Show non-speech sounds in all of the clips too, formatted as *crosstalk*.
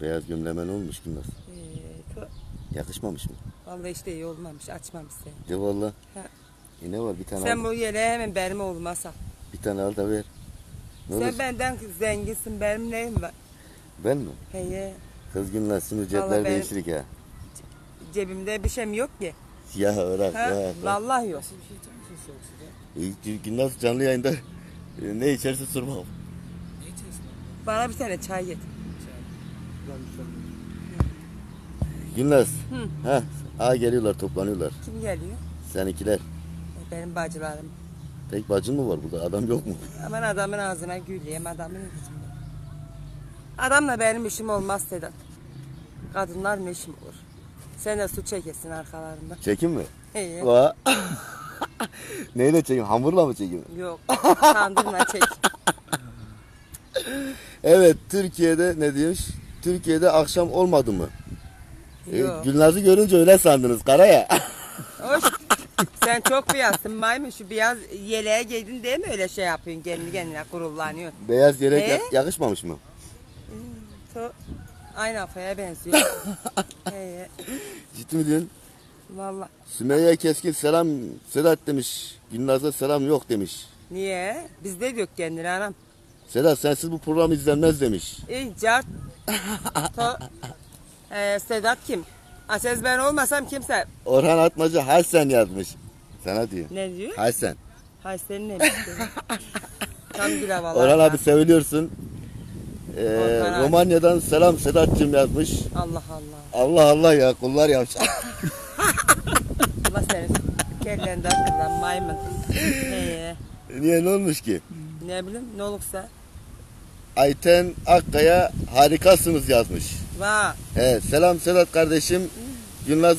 Beyaz gömlemen olmuş Gülnaz. Ee, to- Yakışmamış mı? vallahi işte iyi olmamış. Açmamış seni. De valla. Ha. E ne var bir tane Sen al. bu yeleği hemen benim oğluma sal. Bir tane al da ver. Ne olur? Sen benden zenginsin. Benim neyim var? Ben mi? Heye. Kız şimdi Vallahi cepler değiştirik ha. Cebimde bir şeyim yok ki. Ya bırak Ha? bırak. Vallahi yok. E, Gülnaz canlı yayında e, ne içerse sor bakalım. Bana bir tane çay getir. Gülnaz. Ha, ha geliyorlar toplanıyorlar. Kim geliyor? Seninkiler. E, Benim bacılarım. Tek bacın mı var burada? Adam yok mu? Aman adamın ağzına güleyim. Adamın içinde. Adamla benim işim olmaz Sedat. Kadınlarla işim olur. Sen de su çekesin arkalarında. Çekim mi? Va. *laughs* Neyle çekeyim? Hamurla mı çekeyim? Yok. *laughs* Kandırma çek. Evet Türkiye'de ne diyormuş? Türkiye'de akşam olmadı mı? E, Yok. Gülnaz'ı görünce öyle sandınız Karaya. Hoş. *laughs* Sen çok beyazsın maymun şu beyaz yeleğe giydin diye mi öyle şey yapıyorsun kendi kendine gururlanıyorsun. Beyaz yelek E? ya- yakışmamış mı? To aynı afaya benziyor. Heye. *laughs* Ciddi mi diyorsun? Valla. Sümeyye Keskin selam Sedat demiş. Gülnaz'a selam yok demiş. Niye? Biz de diyor kendine anam. Sedat sensiz bu program izlenmez demiş. İyi cart. To Ee, Sedat kim? Ases ben olmasam kimse. Orhan Atmacı Hasen yazmış. Sana diyor. Ne diyor? Hasen. Hay senin ne? Tam bir havalar. Orhan abi seviliyorsun. Ee, Orhan abi. Romanya'dan selam Sedat'cığım yazmış. Allah Allah. Allah Allah ya kullar yavşak. Allah seni kellenden kullan maymun. Ee, Niye ne olmuş ki? ne bileyim ne olursa. Ayten Akkaya harikasınız yazmış. Va. Evet, selam Sedat kardeşim. Gülnaz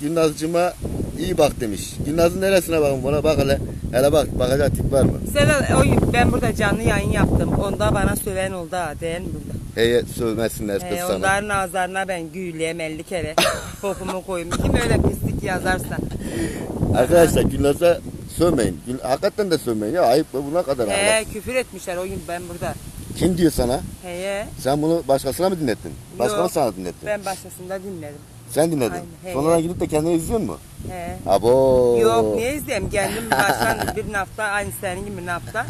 Gülnazcıma iyi bak demiş. Gülnaz'ın neresine bakın buna bak hele. Hele bak bakacak tip var mı? Sedat o ben burada canlı yayın yaptım. Onda bana söven oldu ha. Değil mi burada? Heye sövmesinler kız sana. onların ağızlarına ben güleyim 50 kere. *laughs* Pokumu koyayım. Kim öyle pislik yazarsa. Arkadaşlar Gülnaz'a sövmeyin. Hakikaten de sövmeyin ya ayıp bu buna kadar. He Allah. küfür etmişler o gün ben burada. Kim diyor sana? Heye Sen bunu başkasına mı dinlettin? Başka mı Yok. sana dinletti? ben başkasında dinledim. Sen dinledin. Aynen, he. Sonradan gidip de kendini izliyor mu? He. Abo. Yok niye izleyeyim kendim baştan *laughs* bir nafta aynı senin gibi nafta.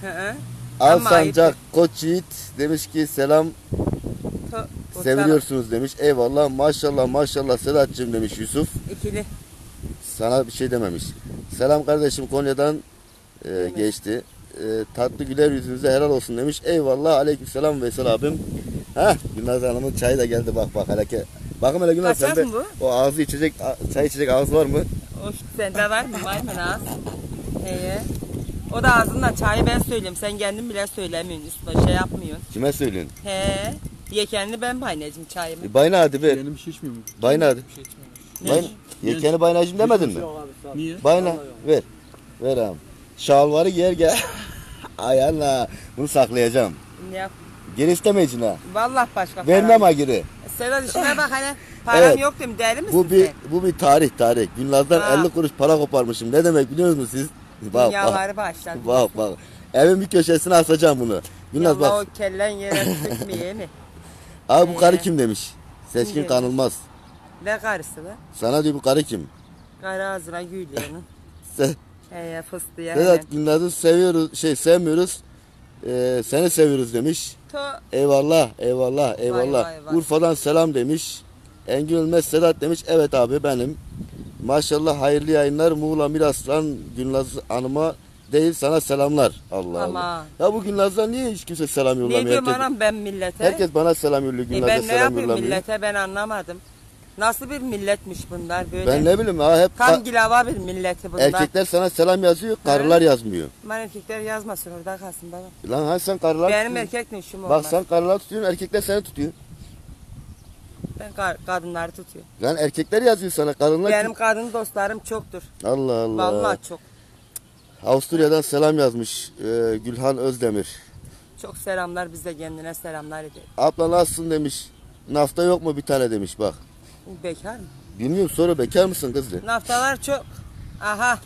Hı hı. Al Ama ayıp. Sancak Koç Yiğit demiş ki selam To- o seviliyorsunuz demiş. Eyvallah maşallah maşallah Sedat'cığım demiş Yusuf. İkili. Sana bir şey dememiş. Selam kardeşim Konya'dan e, geçti. E, tatlı güler yüzünüze helal olsun demiş. Eyvallah aleykümselam Veysel abim. Heh Gülnaz Hanım'ın çayı da geldi bak bak hele. Bakın hele Gülnaz Kaçak sende mı bu? o ağzı içecek a- çay içecek ağız var mı? O sende var mı maymun ağız? Heye. O da ağzından çayı ben söyleyeyim. Sen kendin bile söylemiyorsun. Üstüne şey yapmıyorsun. Kime söylüyorsun? He. Yekenli ben baynacım çayımı. E, bayna hadi ver. Benim şişmiyor mu? Bayna hadi. Bir şey içmiyorum. Bayna. Yelkeni baynacım demedin mi? Niye? Bayna ver. Ver ağam. Şalvarı giyer gel. *laughs* Ay Allah. Bunu saklayacağım. Yap? Geri istemeyeceksin ha. Vallahi başka Vermem ha geri. Sedat işine bak hani. *laughs* Param Evet. yok dedim. Deli misin Bu bir sen? bu bir tarih tarih. Gülnaz'dan Ha. 50 kuruş para koparmışım. Ne demek biliyor musunuz siz? Bak bak. Dünyaları başladı. Bak bak. Evin bir köşesine asacağım bunu. Gülnaz Yallah bak. o kellen yere sıkmıyor mi? *laughs* Abi bu karı Ee, kim demiş. Seçkin demiş? kanılmaz. Ne karısı lan? Sana diyor bu karı kim? Karı ağzına gülüyorsun. Se He fıstığa hemen. Sedat Gülnaz'ı seviyoruz, şey sevmiyoruz. Ee, seni seviyoruz demiş. To Eyvallah, eyvallah, eyvallah. vay, vay. Urfa'dan selam demiş. Engin Ölmez Sedat demiş. Evet abi benim. Maşallah hayırlı yayınlar. Muğla Miras'tan Gülnaz Hanım'a değil sana selamlar. Allah Ama. Allah. Ya bu Gülnaz'dan niye hiç kimse selam ne yollamıyor? diyorum Herkes, anam ben millete? herkes bana selam yolluyor. e Gülnaz'a ben ne selam yapayım yollamıyor. millete ben anlamadım. Nasıl bir milletmiş bunlar böyle? Ben ne bileyim ha hep Tam gilava bir milleti bunlar. erkekler sana selam yazıyor, karılar yazmıyor. Ben erkekler yazmasın orada kalsın baba. Lan ha sen karılar Benim tutuyorsun. erkek ne işim Bak olmaz. sen karılar tutuyorsun, erkekler seni tutuyor. Ben ka- kadınları tutuyorum. Lan erkekler yazıyor sana, karınlar Benim kadın dostlarım çoktur. Allah Allah. Vallahi çok. Avusturya'dan selam yazmış e, Gülhan Özdemir. Çok selamlar biz de kendine selamlar ederiz. Abla nasılsın demiş. Nafta yok mu bir tane demiş bak. Bekar mı? Bilmiyorum soru bekar mısın kız de. Naftalar çok. Aha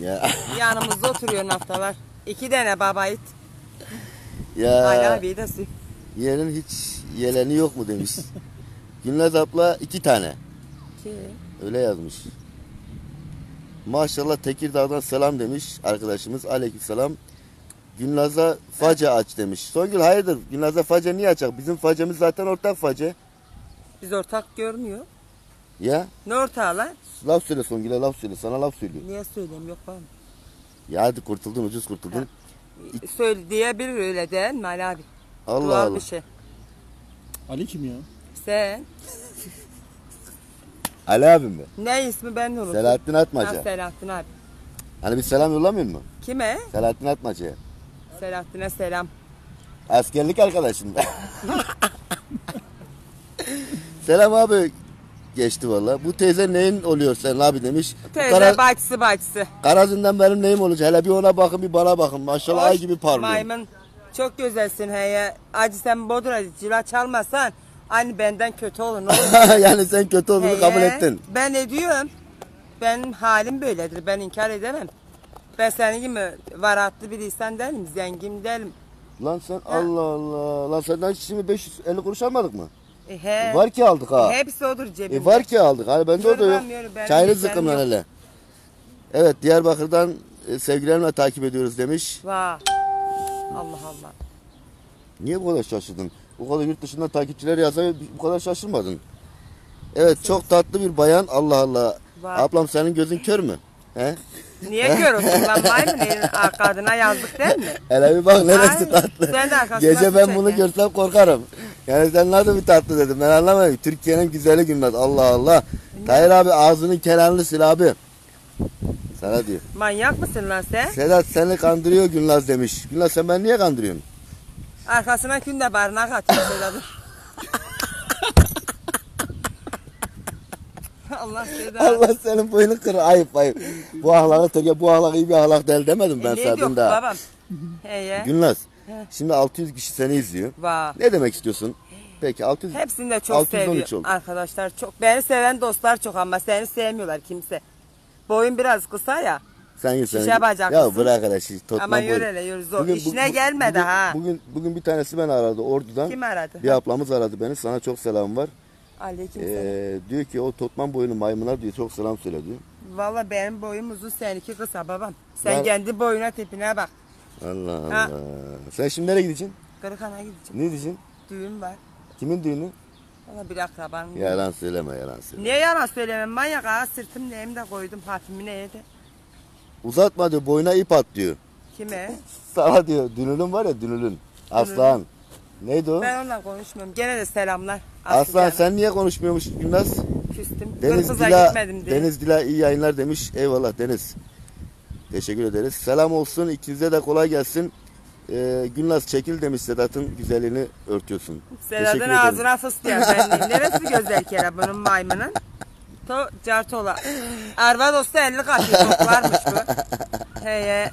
Ya *laughs* yanımızda oturuyor naftalar. İki tane baba it. ya Hala bir de su. Yeğenin hiç yeleni yok mu demiş. *laughs* Gülnaz abla iki tane. Ki. Öyle yazmış. Maşallah Tekirdağ'dan selam demiş arkadaşımız. Aleykümselam. Gülnaz'a face aç demiş. Songül hayırdır? Gülnaz'a face niye açacak? Bizim facemiz zaten ortak face. Biz ortak görmüyor. Ya Ne ortağı lan? laf söyle Songül'e laf söyle. Sana laf söylüyor. Niye söyleyeyim yok var mı? Ya hadi kurtuldun ucuz kurtuldun. Söyle diyebilir öyle değil mi Ali abi? Allah Doğal Allah. bir şey. Ali kim ya? Sen *laughs* Ali abim mi? ne ismi ben de unuttum. Selahattin Ha, Atmaca. Selahattin abi. Hani bir selam yollamıyor mu? Kime? Selahattin Atmaca'ya. Selahattin'e selam. Askerlik arkadaşım. *laughs* *laughs* Selam abi. Geçti valla. Bu teyze neyin oluyor sen abi demiş. Bu Teyze kara, bacısı bacısı. Karazından benim neyim olacak? Hele bir ona bakın bir bana bakın. Maşallah ay Hoş, gibi parlıyor. Maymun çok güzelsin heye. Acı sen bodra cila çalmasan aynı benden kötü olur. *laughs* yani sen kötü olduğunu Heye, kabul ettin. Ben ediyorum. Benim halim böyledir. Ben inkar edemem. Ben senin gibi varatlı biriysen değilim. Zengin değilim. Lan sen Allah Allah. Lan senden şimdi 550 kuruş almadık mı? E, he. Var ki aldık ha. Hepsi odur cebimde. E var ki aldık. Hani bende o da yok. Ben Çayını bizden zıkkım lan yok. hele. Evet Diyarbakır'dan e, sevgilerimle takip ediyoruz demiş. Vah. Allah Allah. Niye bu kadar şaşırdın? Bu kadar yurt dışından takipçiler yazsa bu kadar şaşırmadın. Evet çok tatlı bir bayan Allah Allah. Var. Ablam senin gözün kör mü? He? Niye görüyorsun lan maymun kadına yazdık değil mi? *laughs* Hele bir bak neresi Ay, tatlı. sen de arkasına Gece ben bunu görsem korkarım. Yani sen nasıl bir tatlı dedim ben anlamadım. Türkiye'nin güzeli Gülnaz Allah Allah. Tahir abi ağzının kenarını sil abi. Sana diyor. Manyak mısın lan sen? Sedat seni kandırıyor Gülnaz demiş. Gülnaz sen ben niye kandırıyorsun? Arkasına künde barınak atıyor Sedat'ın. *laughs* Allah Sedat. Allah senin boyunu kır. Ayıp ayıp. Bu ahlakı bu ahlak iyi bir ahlak değil demedim ben E, sana daha. babam? Şimdi 600 kişi seni izliyor. Vah. Ne demek istiyorsun? Peki 600 Hepsini de çok 613 seviyor. oldu. Arkadaşlar çok. Beni seven dostlar çok ama seni sevmiyorlar kimse. Boyun biraz kısa ya. sen git sen. şişe git. bacaklısın. Ya bırak hele şey totma Ama boyu. yürü hele yürü zor. Bugün- İşine bu- gelmedi bugün, ha. Bugün bugün bir tanesi beni aradı Ordu'dan. Kim aradı? Bir ablamız aradı beni. Sana çok selam var. Aleyküm Ee, diyor ki o Totman boyunu maymuna diyor çok selam söyle diyor. Valla benim boyum uzun seninki kısa babam. Sen Ben- kendi boyuna tipine bak. Allah Ha. Allah. Sen şimdi nereye gideceksin? Kırıkhan'a gideceğim. Ne diyeceksin? Düğün var. Kimin düğünü? Valla bir akrabanın. Yalan söyleme yalan söyleme. Niye yalan söylemem manyak ha sırtım neyim de koydum hafifimi neye de. Uzatma diyor boyuna ip at diyor. Kime? *laughs* Sana diyor dünülün var ya dünülün. Aslan. Neydi o? Ben onunla konuşmuyorum. Gene de selamlar. Aslan Aslıcan'a. sen niye konuşmuyormuş Gülnaz? Küstüm. Deniz Kırmızıza Dila, gitmedim diye. Deniz Dila iyi yayınlar demiş. Eyvallah Deniz. Teşekkür ederiz. Selam olsun. İkinize de kolay gelsin. Ee, Gülnaz çekil demiş Sedat'ın güzelliğini örtüyorsun. Teşekkür Sedat'ın ağzına fıstıyan *laughs* ben Neresi güzel kere bunun maymunun? To cartola. Arva dostu 50 kaçı varmış bu. Heye.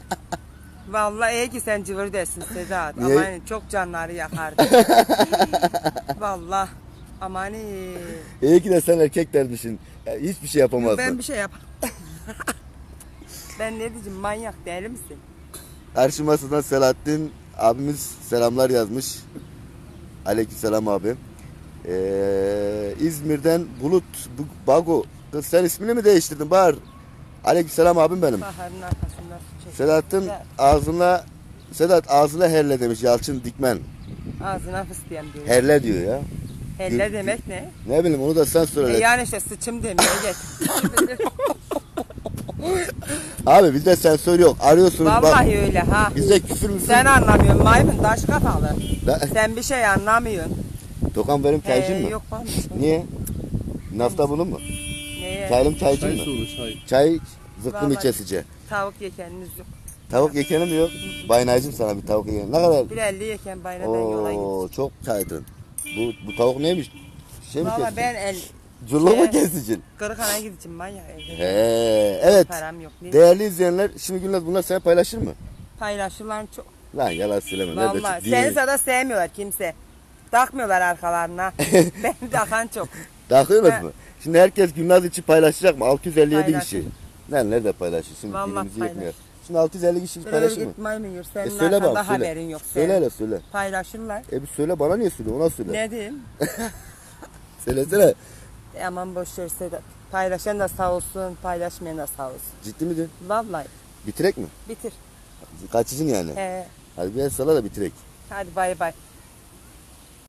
Vallahi iyi ki sen cıvır desin Sedat. Niye? Aman çok canları yakardı. Vallahi. Aman iyi. İyi ki de sen erkeklermişsin. Ya, Hiçbir şey yapamazdın. Ben bir şey yap. *laughs* ben ne diyeceğim manyak deli misin? Karşı masadan Selahattin abimiz selamlar yazmış. Aleykümselam abi. Ee, İzmir'den Bulut Bu- Bago. Kız sen ismini mi değiştirdin Bahar? Aleykümselam abim benim. Baharın arkasında su çek. Güzel. ağzına Sedat ağzına herle demiş Yalçın Dikmen. Ağzına fıstıyan diyor. Herle diyor ya. Helle demek ne? Ne bileyim onu da sen E söyle. yani işte sıçım demeye. *laughs* Abi bizde sensör yok. Arıyorsunuz bak. Vallahi öyle ha. Bizde küfür müsün? Sen anlamıyorsun maymun taş kafalı. Sen bir şey anlamıyorsun. Tokan benim çaycım Ee, mı? yok varmış. Niye? Nafta bunun mu? Neye? Çaylım çaycım Çay mı? soğudu çay. Çay zıkkım Vallahi. içesice. Tavuk yekeniniz yok. Tavuk yekeni mi yok? Baynaycım sana bir tavuk yekeni. Ne kadar? Bir elli yeken bayradan yola Oo gideceğim. çok çaydın. Bu, bu tavuk neymiş? Şey mi Valla kestin? ben el Culuk mu Şey- keseceksin? Kırıkhan'a gideceğim manyak evde. He, evet. Param yok. Ne? Değerli izleyenler, şimdi Gülnaz bunlar sana paylaşır mı? Paylaşılan çok. Lan yalan söyleme. Vallahi seni Değil. sada sevmiyorlar kimse. Takmıyorlar arkalarına. *laughs* Beni takan çok. Takıyorlar Ben- mı? Şimdi herkes Gülnaz için paylaşacak mı? 657 Paylaşır. kişi. Lan nerede paylaşır? Şimdi Vallahi dilimizi paylaş. yetmiyor. Şimdi 650 kişi paylaşır mı? git maymun yiyor. E Senin söyle bak söyle. haberin yok. Söyle senin. hele söyle. Paylaşırlar. E bir söyle bana niye söylüyor ona söyle. Ne diyeyim? *laughs* Söylesene. E aman boş ver Sedat. Paylaşan da sağ olsun, paylaşmayan da sağ olsun. Ciddi mi diyor? Vallahi Bitirek mi? bitir. Kaçıcın yani. He. Hadi bir el sala da bitirek. Hadi bay bay.